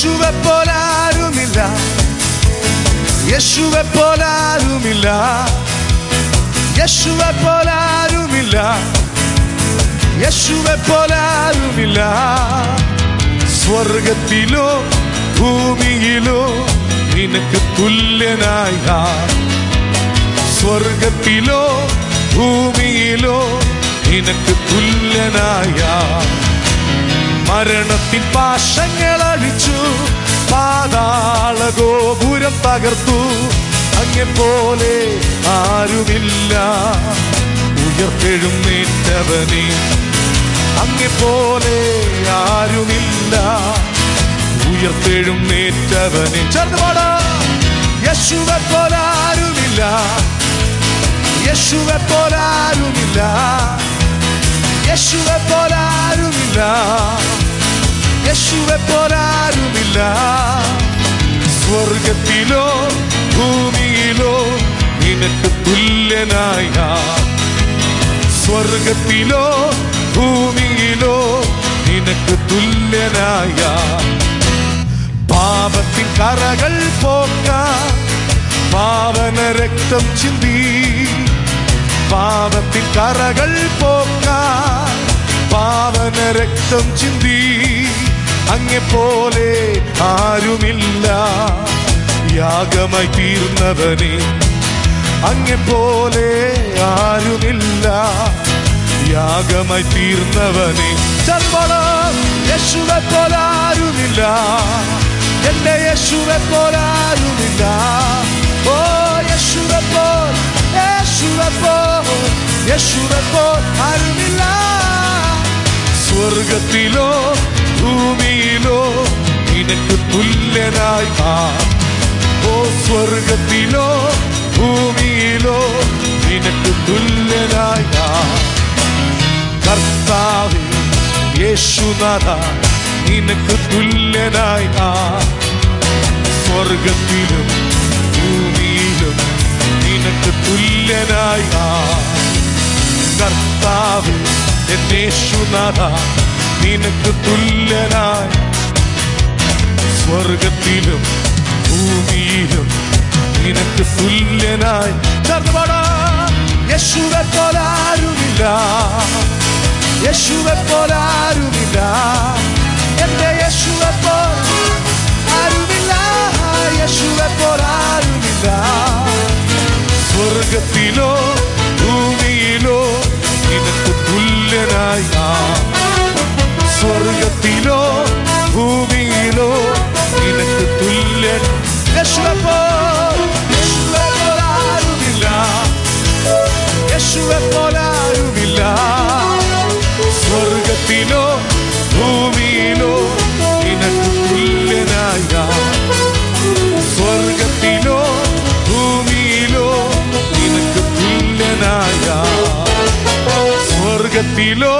യേശുവെ പോലാരുമില്ല യേശുവെ പോലാരുമില്ല യേശുവെ പോലാരുമില്ല യേശുവെ പോലാരുമില്ല സ്വർഗത്തിലോ ഭൂമിയിലോ നിനക്ക് തുല്യനായ സ്വർഗത്തിലോ ഭൂമിയിലോ നിനക്ക് തുല്യനായ മരണത്തിൻ പാശങ്ങൾ അഴിച്ചു പാതാള ഗോപുരം തകർത്തു. അങ്ങെ പോലെ ആരുമില്ല. ഉയർത്തെഴുന്നേറ്റവനെ അങ്ങെ പോലെ ആരുമില്ല. ഉയർത്തെഴുന്നേറ്റവനെ. ചേർന്ന് പാടാ. യേശുവെ പോലെ ആരുമില്ല. യേശുവെ പോലെ ആരുമില്ല. യേശുവെ പോലെ ആരുമില്ല. യേശുവെ പോലെ സ്വർഗത്തിലോ ഭൂമിയിലോ നിനക്ക് തുല്യനായ സ്വർഗത്തിലോ ഭൂമിയിലോ നിനക്ക് തുല്യനായ പാപത്തിൻ കറകൾ പോക്ക പാവന രക്തം ചിന്തി. പാപത്തിൻ കറകൾ പോക്ക പാവന രക്തം ചിന്തി. അങ്ങെ പോലെ ആരുമില്ല. യാഗമായി തീർന്നവനെ അങ്ങെപ്പോലെ പോലെ ആരുമില്ല. യാഗമായി തീർന്നവനെ ചർമ്മണം യേശുവെ പോലെ ആരുമില്ല. എന്റെ യേശുവെ പോലെ ആരുമില്ല. ഓ യേശുവെ പോൽ യേശുവെ പോൽ യേശുവെ പോൽ ആരുമില്ല. സ്വർഗത്തിലോ ഭൂമിയിലോ നിനക്ക് തുല്യനായി ഓ സ്വർഗത്തിലോ ഭൂമിയിലോ നിനക്ക് തുല്യനായി കർത്താവിൽ യേശുനാഥ നിനക്ക് തുല്യനായ സ്വർഗത്തിലും ഭൂമിയിലും നിനക്ക് തുല്യനായ കർത്താവ് എന്നേശുനാഥ നിനക്ക് തുല്യനായി സ്വർഗത്തിലും ഭൂമിയിലും നിനക്ക് തുല്യനായി. യേശുവെ പോലാരുമില്ല യേശുവെ പോലെ ആരുമില്ല. എന്റെ യേശുവെ പോലെ യേശുവെ പോലെ ആരുമില്ല സ്വർഗത്തിലോ ഭൂമിയിലോ നിനക്ക് തുല്യനായ സ്വർഗത്തിലോ ഭൂമിയിലോ നിനക്ക് തുല്യനായ സ്വർഗത്തിലോ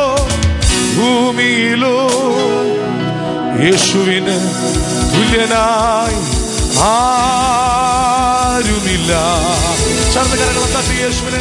ഭൂമിയിലോ യേശുവിന് തുല്യനായി ആരുമില്ല. ചേർന്ന് കരകളും തട്ടി യേശുവിന്